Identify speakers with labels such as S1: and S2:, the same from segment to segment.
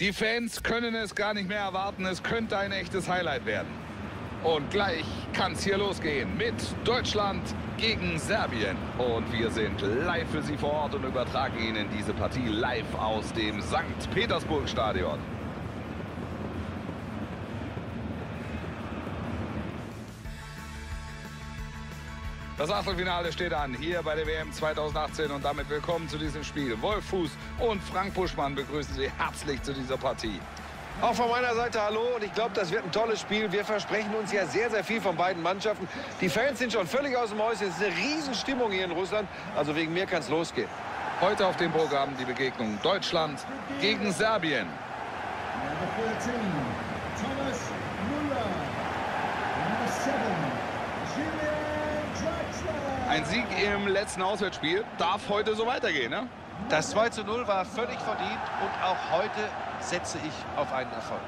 S1: Die Fans können es gar nicht mehr erwarten. Es könnte ein echtes Highlight werden. Und gleich kann es hier losgehen mit Deutschland gegen Serbien. Und wir sind live für Sie vor Ort und übertragen Ihnen diese Partie live aus dem St. Petersburg-Stadion. Das Achtelfinale steht an, hier bei der WM 2018 und damit willkommen zu diesem Spiel. Wolf Fuß und Frank Buschmann begrüßen Sie herzlich zu dieser Partie.
S2: Auch von meiner Seite hallo und ich glaube, das wird ein tolles Spiel. Wir versprechen uns ja sehr, sehr viel von beiden Mannschaften. Die Fans sind schon völlig aus dem Häuschen. Es ist eine Riesenstimmung hier in Russland. Also wegen mir kann es losgehen.
S1: Heute auf dem Programm die Begegnung Deutschland gegen Serbien.
S3: Number 14, Thomas Müller. Number 7, Julian Draxler.
S1: Ein Sieg im letzten Auswärtsspiel darf heute so weitergehen, ne?
S2: Das 2 zu 0 war völlig verdient und auch heute setze ich auf einen Erfolg.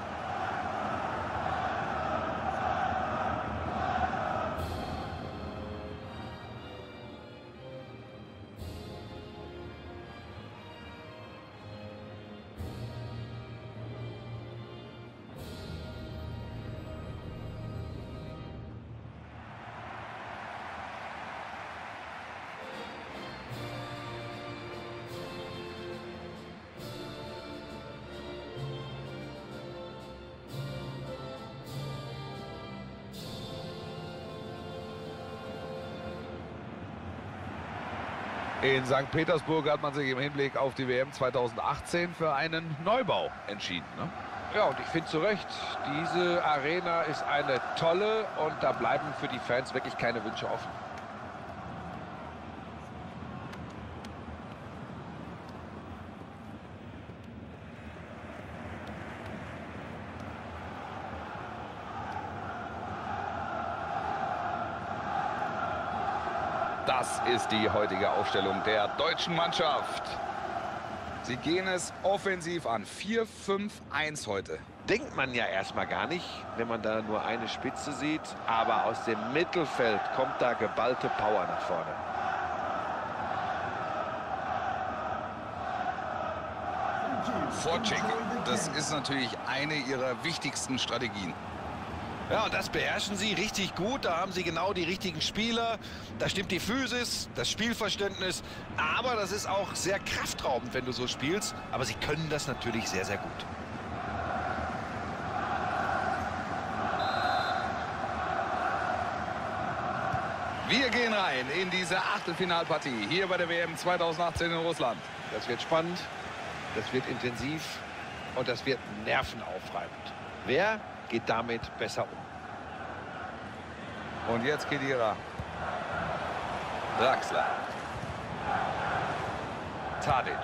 S1: In St. Petersburg hat man sich im Hinblick auf die WM 2018 für einen Neubau entschieden. Ne?
S2: Ja, und ich finde zu Recht, diese Arena ist eine tolle und da bleiben für die Fans wirklich keine Wünsche offen.
S1: Das ist die heutige Aufstellung der deutschen Mannschaft. Sie gehen es offensiv an. 4-5-1 heute.
S2: Denkt man ja erstmal gar nicht, wenn man da nur eine Spitze sieht. Aber aus dem Mittelfeld kommt da geballte Power nach vorne.
S1: Vorchecken, das ist natürlich eine ihrer wichtigsten Strategien.
S2: Ja, und das beherrschen sie richtig gut. Da haben sie genau die richtigen Spieler. Da stimmt die Physis, das Spielverständnis. Aber das ist auch sehr kraftraubend, wenn du so spielst. Aber sie können das natürlich sehr, sehr gut.
S1: Wir gehen rein in diese Achtelfinalpartie hier bei der WM 2018 in Russland.
S2: Das wird spannend, das wird intensiv und das wird nervenaufreibend. Wer geht damit besser um?
S1: Und jetzt Kedira. Draxler. Tadic.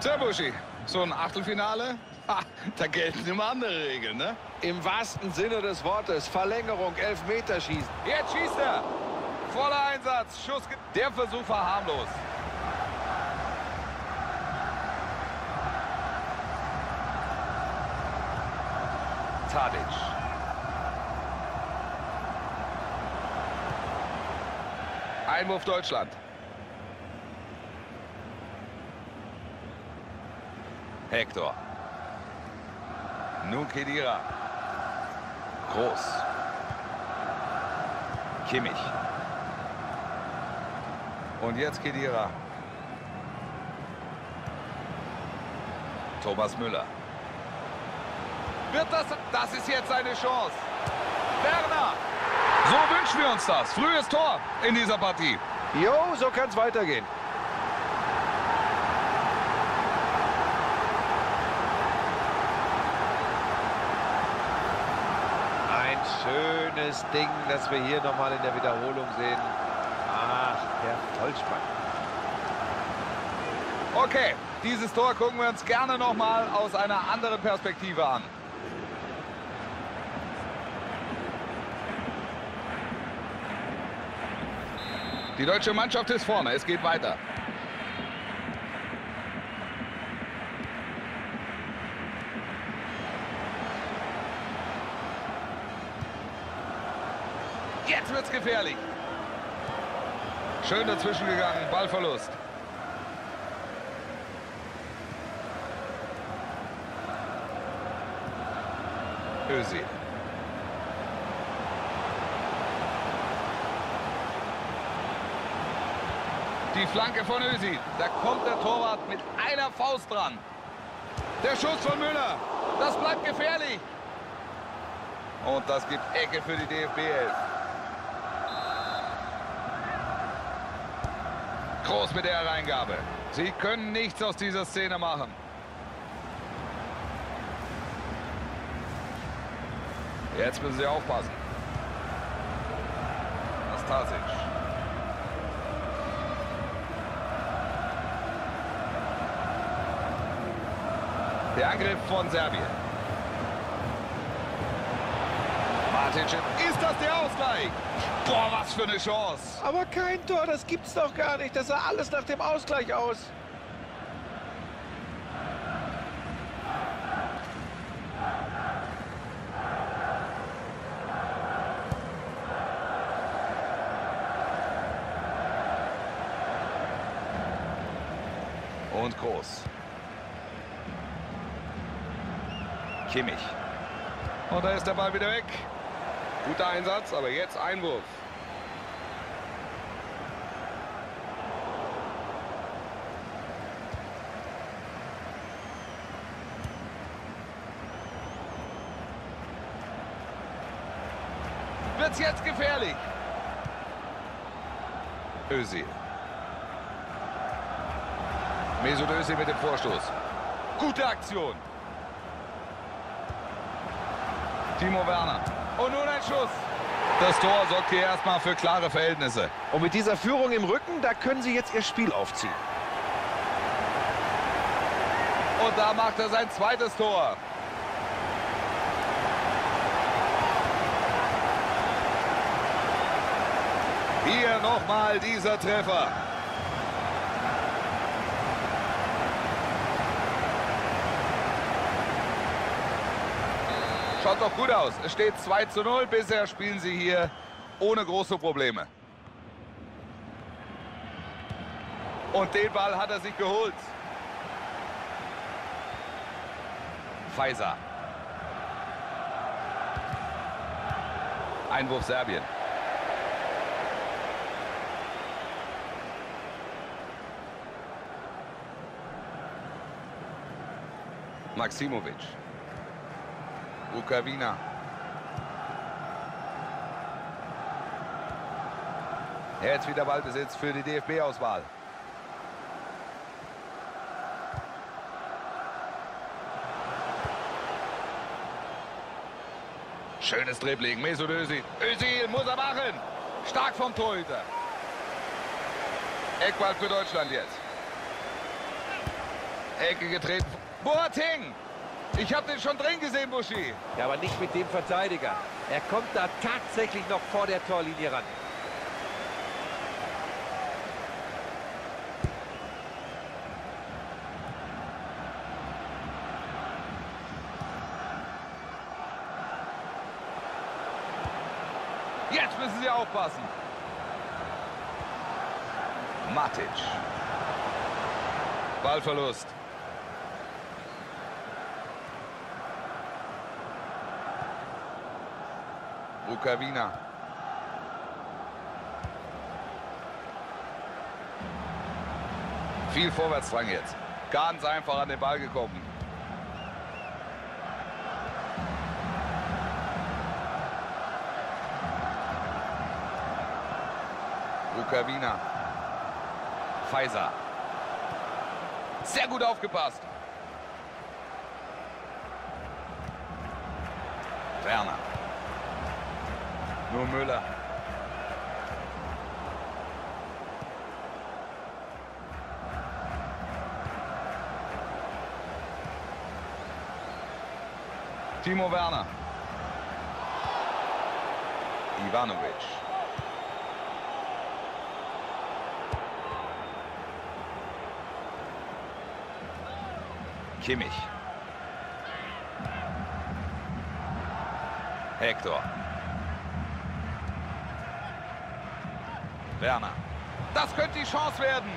S1: Tja, Buschi, so ein Achtelfinale, ha, da gelten immer andere Regeln, ne?
S2: Im wahrsten Sinne des Wortes. Verlängerung, Elfmeterschießen.
S1: Jetzt schießt er. Voller Einsatz. Schuss. Der Versuch war harmlos. Tadic. Einwurf Deutschland. Hector. Nun Kedira. Groß. Kimmich. Und jetzt Kedira. Thomas Müller. Wird das... Das ist jetzt eine Chance. Werner. So wünschen wir uns das. Frühes Tor in dieser Partie.
S2: Jo, so kann es weitergehen. Ein schönes Ding, das wir hier nochmal in der Wiederholung sehen. Ach, der Vollspann.
S1: Okay, dieses Tor gucken wir uns gerne nochmal aus einer anderen Perspektive an. Die deutsche Mannschaft ist vorne, es geht weiter. Jetzt wird's gefährlich. Schön dazwischen gegangen, Ballverlust. Özil. Die Flanke von Özil. Da kommt der Torwart mit einer Faust dran. Der Schuss von Müller. Das bleibt gefährlich. Und das gibt Ecke für die DFB 11. Groß mit der Hereingabe. Sie können nichts aus dieser Szene machen. Jetzt müssen sie aufpassen. Nastasic. Der Angriff von Serbien. Martin, ist das der Ausgleich? Boah, was für eine Chance.
S2: Aber kein Tor, das gibt's doch gar nicht. Das sah alles nach dem Ausgleich aus.
S1: Und groß. Kimmich. Und da ist der Ball wieder weg. Guter Einsatz, aber jetzt Einwurf. Wird's jetzt gefährlich? Özil. Mesut Özil mit dem Vorstoß. Gute Aktion. Timo Werner. Und nun ein Schuss. Das Tor sorgt hier erstmal für klare Verhältnisse.
S2: Und mit dieser Führung im Rücken, da können sie jetzt ihr Spiel aufziehen.
S1: Und da macht er sein zweites Tor. Hier nochmal dieser Treffer. Schaut doch gut aus. Es steht 2 zu 0. Bisher spielen sie hier ohne große Probleme. Und den Ball hat er sich geholt. Pfizer. Einwurf Serbien. Maximovic. Rukavina. Jetzt wieder Ballbesitz für die DFB-Auswahl. Schönes Dribbling, Mesut Özil. Özil muss er machen. Stark vom Torhüter. Eckball für Deutschland jetzt. Ecke getreten. Boateng. Ich habe den schon drin gesehen, Buschi.
S4: Ja, aber nicht mit dem Verteidiger. Er kommt da tatsächlich noch vor der Torlinie ran.
S1: Jetzt müssen sie aufpassen. Matic. Ballverlust. Rukavina. Viel Vorwärtsdrang jetzt. Ganz einfach an den Ball gekommen. Rukavina. Pfizer. Sehr gut aufgepasst. Werner. Nur Müller. Timo Werner. Ivanovic. Kimmich. Hector. Werner. Das könnte die Chance werden.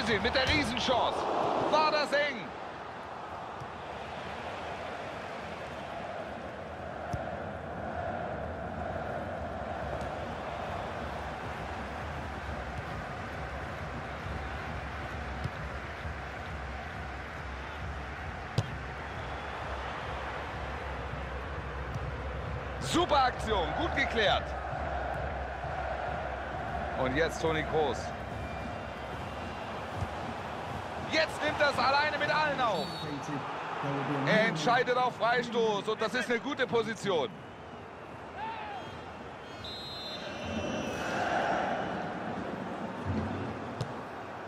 S1: Özil mit der Riesenchance. War das eng. Super Aktion, gut geklärt. Und jetzt Toni Kroos. Jetzt nimmt das alleine mit allen auf. Er entscheidet auf Freistoß und das ist eine gute Position.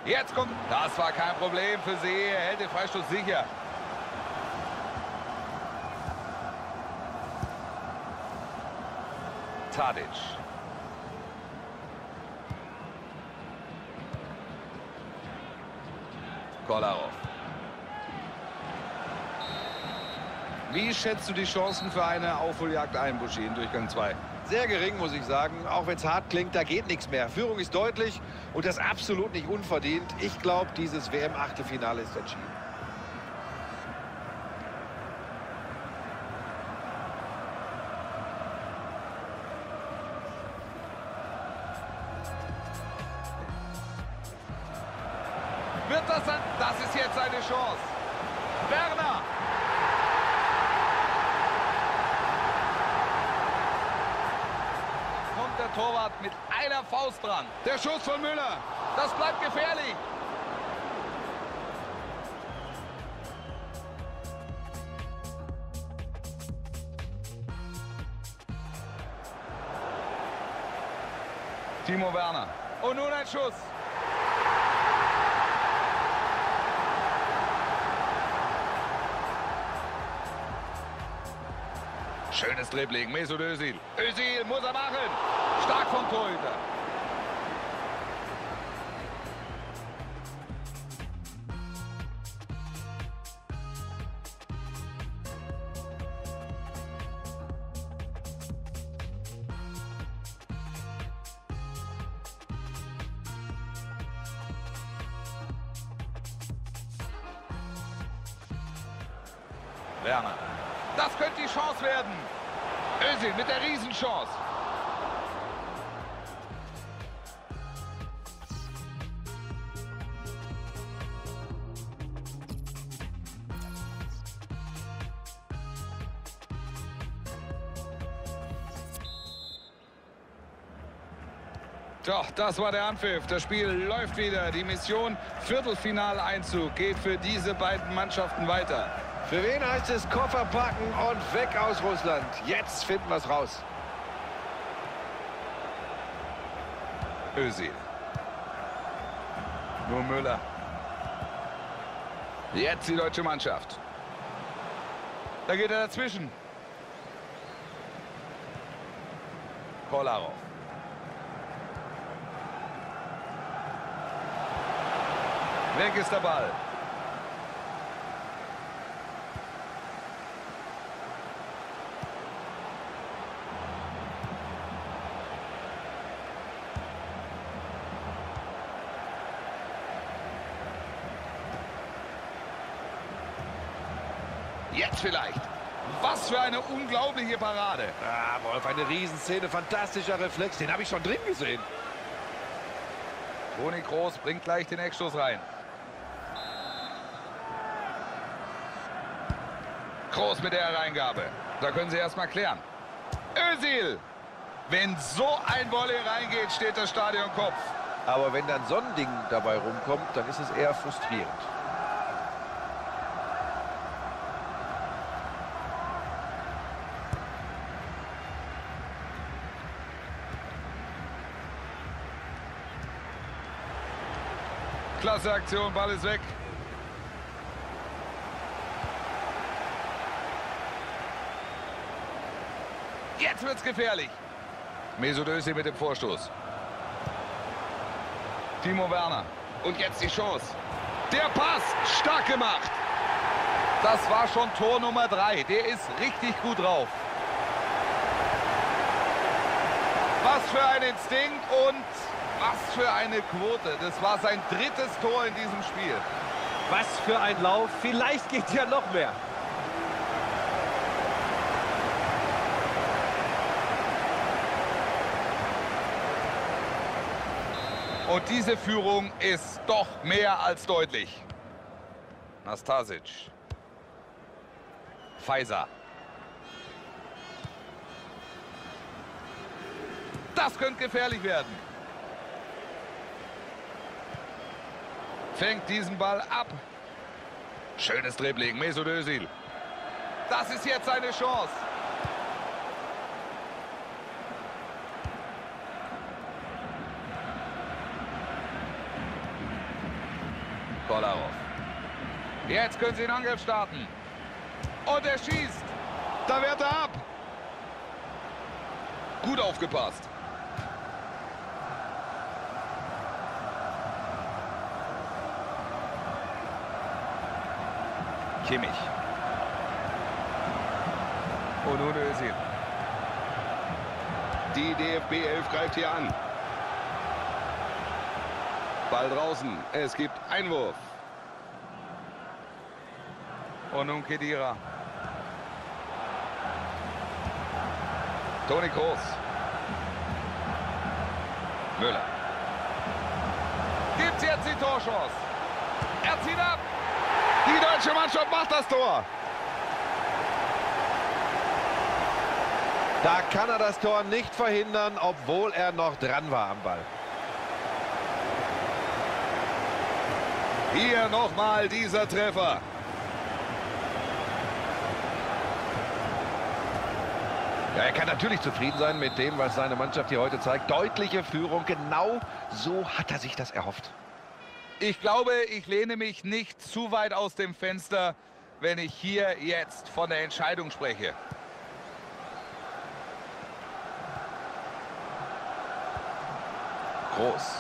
S1: Jetzt kommt... Das war kein Problem für sie. Er hält den Freistoß sicher. Tadic. Kolarov. Wie schätzt du die Chancen für eine Aufholjagd ein, Buschi, in Durchgang 2?
S2: Sehr gering, muss ich sagen. Auch wenn es hart klingt, da geht nichts mehr. Führung ist deutlich und das absolut nicht unverdient. Ich glaube, dieses WM-Achtelfinale ist entschieden.
S1: Das. Das ist jetzt eine Chance. Werner. Kommt der Torwart mit einer Faust dran. Der Schuss von Müller. Das bleibt gefährlich. Timo Werner. Und nun ein Schuss. Schönes Dribbling, Mesut Özil. Özil muss er machen. Stark vom Torhüter. Doch, das war der Anpfiff. Das Spiel läuft wieder. Die Mission Viertelfinaleinzug geht für diese beiden Mannschaften weiter.
S2: Für wen heißt es Koffer packen und weg aus Russland? Jetzt finden wir es raus.
S1: Özil. Nur Müller. Jetzt die deutsche Mannschaft. Da geht er dazwischen. Kolarov. Weg ist der Ball. Jetzt vielleicht. Was für eine unglaubliche Parade.
S2: Ah, Wolf, eine Riesenszene, fantastischer Reflex. Den habe ich schon drin gesehen.
S1: Toni Groß bringt gleich den Eckstoß rein. Groß mit der Hereingabe. Da können sie erst mal klären. Özil. Wenn so ein Volley reingeht, steht das Stadion Kopf.
S2: Aber wenn dann so ein Ding dabei rumkommt, dann ist es eher frustrierend.
S1: Klasse Aktion, Ball ist weg. Jetzt wird's gefährlich. Mesut Özil mit dem Vorstoß. Timo Werner. Und jetzt die Chance. Der Pass, stark gemacht. Das war schon Tor Nummer 3. Der ist richtig gut drauf. Was für ein Instinkt und Was für eine Quote. Das war sein drittes Tor in diesem Spiel.
S4: Was für ein Lauf. Vielleicht geht ja noch mehr.
S1: Und diese Führung ist doch mehr als deutlich. Nastasic. Pfizer. Das könnte gefährlich werden. Fängt diesen Ball ab. Schönes Dribbling, Mesut Özil. Das ist jetzt seine Chance. Kolarov. Jetzt können sie den Angriff starten. Und er schießt. Da wehrt er ab. Gut aufgepasst. Kimmich. Und nun Özil.
S5: Die DFB 11 greift hier an. Ball draußen. Es gibt Einwurf.
S1: Und nun Kedira. Toni Kroos. Müller. Gibt's jetzt die Torchance. Er zieht ab. Die deutsche Mannschaft macht das Tor.
S2: Da kann er das Tor nicht verhindern, obwohl er noch dran war am Ball.
S5: Hier nochmal dieser Treffer.
S2: Ja, er kann natürlich zufrieden sein mit dem, was seine Mannschaft hier heute zeigt. Deutliche Führung, genau so hat er sich das erhofft.
S1: Ich glaube, ich lehne mich nicht zu weit aus dem Fenster, wenn ich hier jetzt von der Entscheidung spreche. Groß.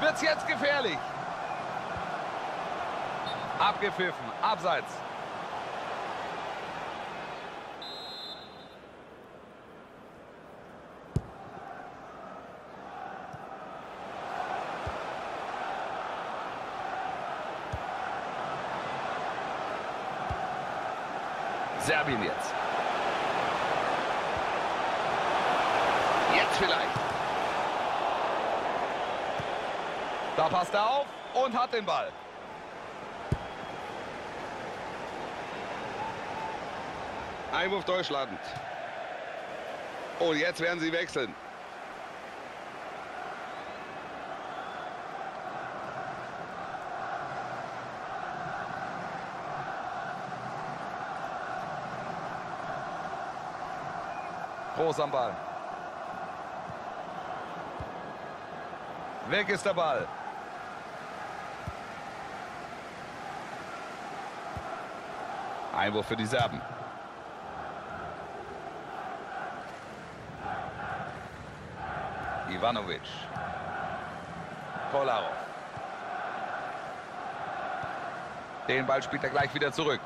S1: Wird's jetzt gefährlich? Abgepfiffen, abseits. 1 vielleicht. Da passt er auf und hat den Ball.
S5: Einwurf Deutschland. Und jetzt werden sie wechseln.
S1: Groß am Ball. Weg ist der Ball. Einwurf für die Serben. Ivanovic. Kolarov. Den Ball spielt er gleich wieder zurück.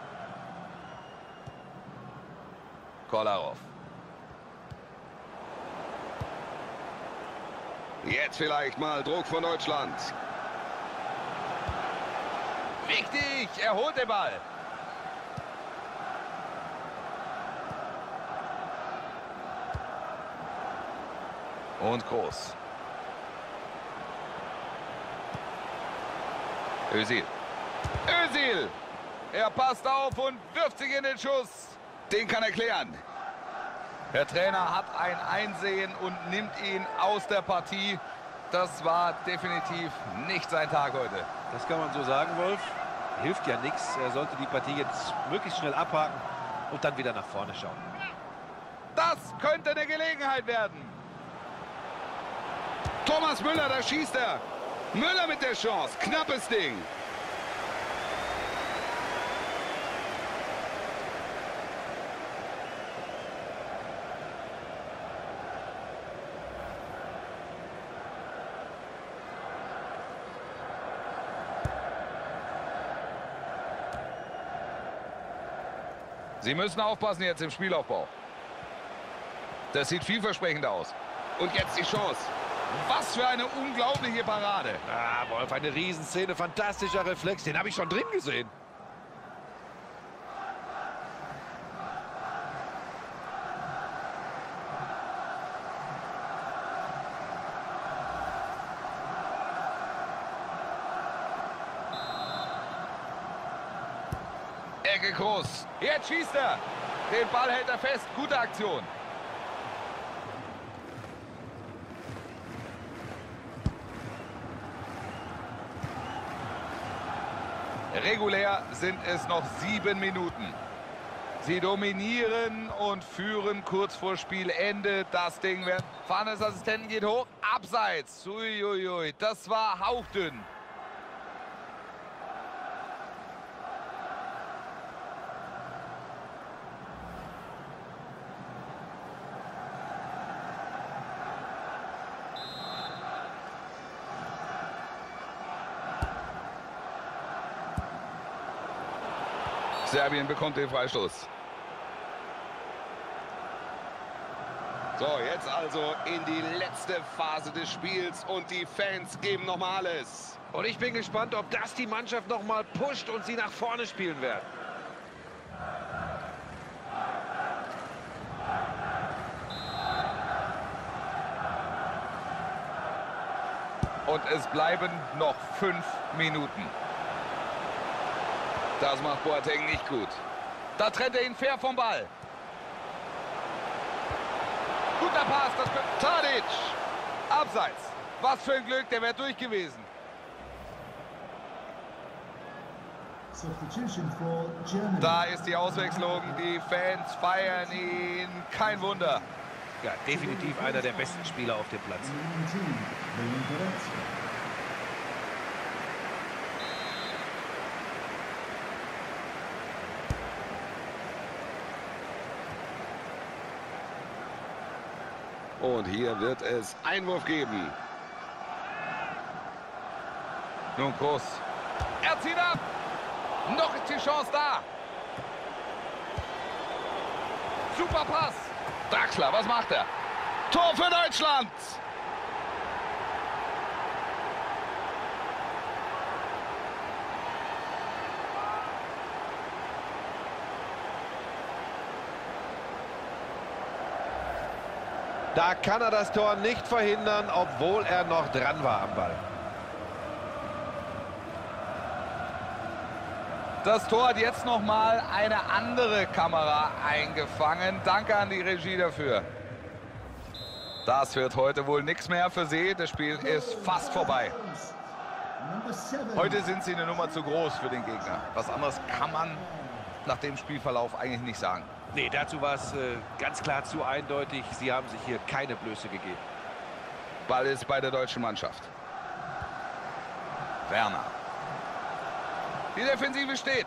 S1: Kolarov.
S5: Jetzt vielleicht mal Druck von Deutschland.
S1: Wichtig, er holt den Ball. Und Groß. Özil. Özil! Er passt auf und wirft sich in den Schuss.
S5: Den kann er klären.
S1: Der Trainer hat ein Einsehen und nimmt ihn aus der Partie. Das war definitiv nicht sein Tag heute.
S4: Das kann man so sagen, Wolf. Hilft ja nichts. Er sollte die Partie jetzt möglichst schnell abhaken und dann wieder nach vorne schauen.
S1: Das könnte eine Gelegenheit werden.
S5: Thomas Müller, da schießt er. Müller mit der Chance. Knappes Ding.
S1: Sie müssen aufpassen jetzt im Spielaufbau. Das sieht vielversprechend aus.
S5: Und jetzt die Chance.
S1: Was für eine unglaubliche Parade.
S2: Ah, Wolf, eine Riesenszene, fantastischer Reflex, den habe ich schon drin gesehen.
S1: Ecke groß. Jetzt schießt er. Den Ball hält er fest. Gute Aktion. Regulär sind es noch sieben Minuten. Sie dominieren und führen kurz vor Spielende. Das Ding wird. Fahne des Assistenten geht hoch. Abseits. Uiuiui. Das war hauchdünn. Serbien bekommt den Freistoß.
S6: So, jetzt also in die letzte Phase des Spiels und die Fans geben nochmal alles.
S2: Und ich bin gespannt, ob das die Mannschaft noch mal pusht und sie nach vorne spielen werden.
S1: Und es bleiben noch fünf Minuten. Das macht Boateng nicht gut. Da trennt er ihn fair vom Ball. Guter Pass, das Tadic. Abseits. Was für ein Glück, der wäre durch gewesen.
S3: Substitution for Germany.
S1: Da ist die Auswechslung. Die Fans feiern ihn. Kein Wunder.
S2: Ja, definitiv einer der besten Spieler auf dem Platz.
S6: Und hier wird es Einwurf geben.
S1: Nun Groß. Er zieht ab. Noch ist die Chance da. Super Pass. Draxler, was macht er? Tor für Deutschland.
S2: Da kann er das Tor nicht verhindern, obwohl er noch dran war am Ball.
S1: Das Tor hat jetzt noch mal eine andere Kamera eingefangen. Danke an die Regie dafür. Das wird heute wohl nichts mehr für sie. Das Spiel ist fast vorbei. Heute sind sie eine Nummer zu groß für den Gegner. Was anderes kann man nach dem Spielverlauf eigentlich nicht sagen.
S2: Nee, dazu war es äh, ganz klar zu eindeutig. Sie haben sich hier keine Blöße gegeben.
S1: Ball ist bei der deutschen Mannschaft. Werner. Die Defensive steht.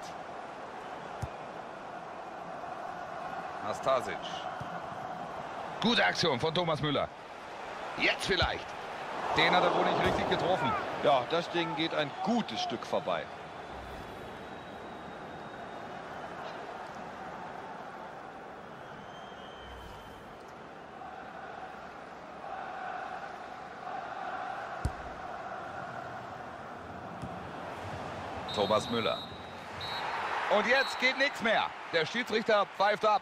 S1: Nastasic. Gute Aktion von Thomas Müller. Jetzt vielleicht. Den hat er wohl nicht richtig getroffen.
S2: Ja, das Ding geht ein gutes Stück vorbei.
S1: Thomas Müller. Und jetzt geht nichts mehr. Der Schiedsrichter pfeift ab.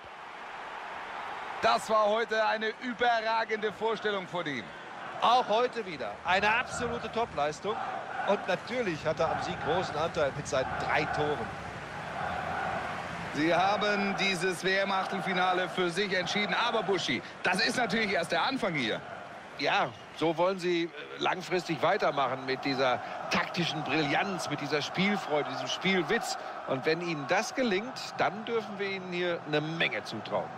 S1: Das war heute eine überragende Vorstellung von ihm.
S2: Auch heute wieder eine absolute Topleistung. Und natürlich hat er am Sieg großen Anteil mit seinen drei Toren.
S1: Sie haben dieses WM-Achtelfinale für sich entschieden. Aber Buschi, das ist natürlich erst der Anfang hier.
S2: Ja, so wollen sie langfristig weitermachen mit dieser taktischen Brillanz, mit dieser Spielfreude, diesem Spielwitz. Und wenn ihnen das gelingt, dann dürfen wir ihnen hier eine Menge zutrauen.